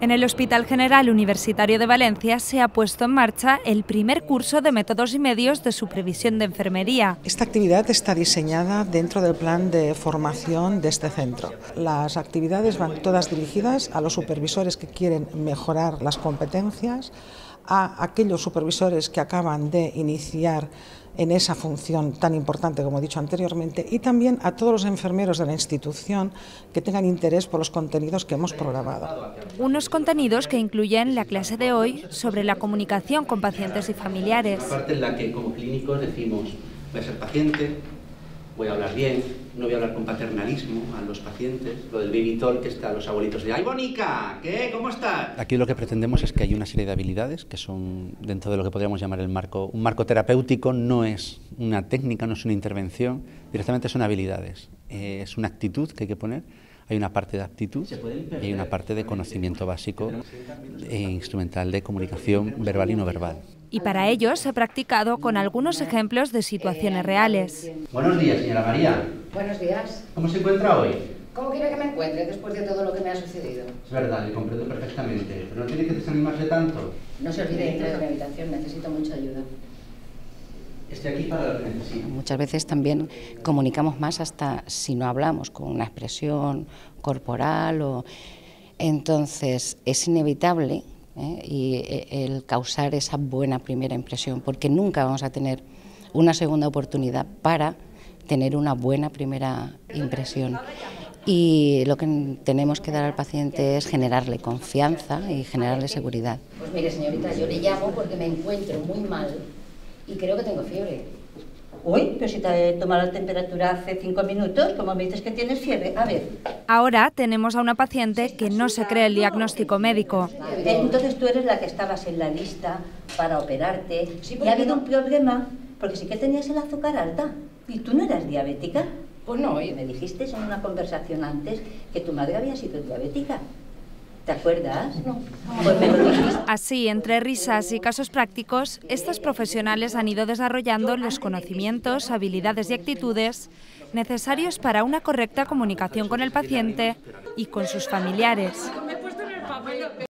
En el Hospital General Universitario de Valencia se ha puesto en marcha el primer curso de métodos y medios de supervisión de enfermería. Esta actividad está diseñada dentro del plan de formación de este centro. Las actividades van todas dirigidas a los supervisores que quieren mejorar las competencias, a aquellos supervisores que acaban de iniciar en esa función tan importante como he dicho anteriormente y también a todos los enfermeros de la institución que tengan interés por los contenidos que hemos programado. Unos contenidos que incluyen la clase de hoy sobre la comunicación con pacientes y familiares. La parte en la que como clínicos decimos, a ser paciente, voy a hablar bien, no voy a hablar con paternalismo a los pacientes, lo del baby talk que está los abuelitos de ¡Ay, Bonica! ¿Qué? ¿Cómo estás? Aquí lo que pretendemos es que hay una serie de habilidades que son dentro de lo que podríamos llamar el marco, un marco terapéutico, no es una técnica, no es una intervención, directamente son habilidades, eh, es una actitud que hay que poner hay una parte de aptitud y hay una parte de conocimiento básico e instrumental de comunicación verbal y no verbal. Y para ello se ha practicado con algunos ejemplos de situaciones reales. Buenos días, señora María. Buenos días. ¿Cómo se encuentra hoy? ¿Cómo quiere que me encuentre después de todo lo que me ha sucedido? Es verdad, le comprendo perfectamente, pero no tiene que desanimarse tanto. No se olvide de entrar en mi habitación, necesito mucha ayuda. Estoy aquí para lo que. Muchas veces también comunicamos más hasta si no hablamos, con una expresión corporal o... Entonces es inevitable ¿eh? y eh, el causar esa buena primera impresión, porque nunca vamos a tener una segunda oportunidad para tener una buena primera impresión. Y lo que tenemos que dar al paciente es generarle confianza y generarle seguridad. Pues mire, señorita, yo le llamo porque me encuentro muy mal y creo que tengo fiebre. Uy, pero si te he tomado la temperatura hace cinco minutos, como me dices que tienes fiebre? A ver. Ahora tenemos a una paciente que no se cree el diagnóstico médico. Entonces tú eres la que estabas en la lista para operarte y ha habido un problema, porque sí que tenías el azúcar alta y tú no eras diabética. Pues no, me dijiste en una conversación antes que tu madre había sido diabética. ¿Te acuerdas? No. Pues me lo dijiste. Así, entre risas y casos prácticos, estos profesionales han ido desarrollando los conocimientos, habilidades y actitudes necesarios para una correcta comunicación con el paciente y con sus familiares.